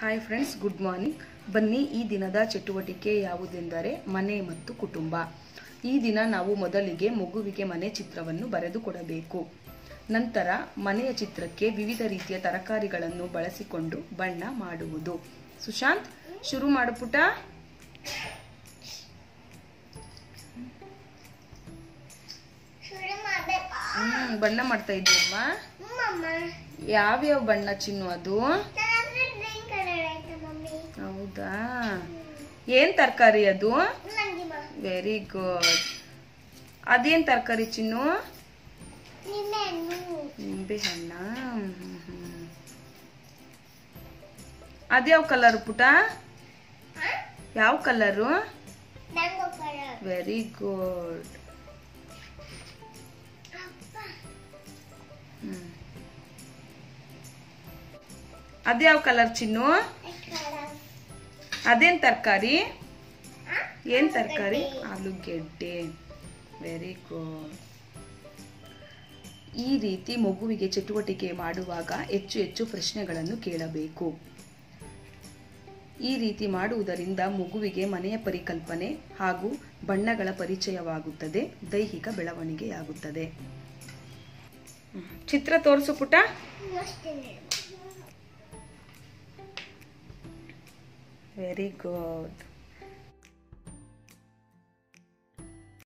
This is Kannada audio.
ಹಾಯ್ ಫ್ರೆಂಡ್ಸ್ ಗುಡ್ ಮಾರ್ನಿಂಗ್ ಬನ್ನಿ ಈ ದಿನದ ಚಟುವಟಿಕೆ ಯಾವುದೆಂದರೆ ಮನೆ ಮತ್ತು ಕುಟುಂಬ. ಈ ದಿನ ನಾವು ಮೊದಲಿಗೆ ಮಗುವಿಗೆ ಮನೆ ಚಿತ್ರವನ್ನು ಬರೆದುಕೊಡಬೇಕು ನಂತರ ಮನೆಯ ಚಿತ್ರಕ್ಕೆ ವಿವಿಧ ರೀತಿಯ ತರಕಾರಿಗಳನ್ನು ಬಳಸಿಕೊಂಡು ಬಣ್ಣ ಮಾಡುವುದು. ಸುಶಾಂತ್ ಶುರು ಮಾಡು ಪುಟ. ಬಣ್ಣ ಮಾಡ್ತಾ ಇದೀಯಮ್ಮ. ಯಾವ್ಯಾವ ಬಣ್ಣ ಚಿನ್ನು ಅದು? ಹೌದಾ? ಏನ್ ತರಕಾರಿ ಅದು? ವೆರಿ ಗುಡ್ ಅದೇನ್ ತರಕಾರಿ ಚಿನ್ನು? ನಿಂಬೆ ಹಣ್ಣ. ಅದ್ಯಾವ ಕಲರ್ ಪುಟ? ಯಾವ ಕಲರು? ವೆರಿ ಗುಡ್ ಅದ್ಯಾವ ಕಲರ್ ಚಿನ್ನು? ಅದೇನ್ ತರಕಾರಿ? ಏನು ತರಕಾರಿ? ಆಲೂಗೆಡ್ಡೆ. ವೆರಿ ಗುಡ್ ಈ ರೀತಿ ಮಗುವಿಗೆ ಚಟುವಟಿಕೆ ಮಾಡುವಾಗ ಹೆಚ್ಚು ಹೆಚ್ಚು ಪ್ರಶ್ನೆಗಳನ್ನು ಕೇಳಬೇಕು. ಈ ರೀತಿ ಮಾಡುವುದರಿಂದ ಮಗುವಿಗೆ ಮನೆಯ ಪರಿಕಲ್ಪನೆ ಹಾಗೂ ಬಣ್ಣಗಳ ಪರಿಚಯವಾಗುತ್ತದೆ, ದೈಹಿಕ ಬೆಳವಣಿಗೆಯಾಗುತ್ತದೆ. ಚಿತ್ರ ತೋರಿಸು ಪುಟ. ಅಷ್ಟೇ ವೆರಿ ಗುಡ್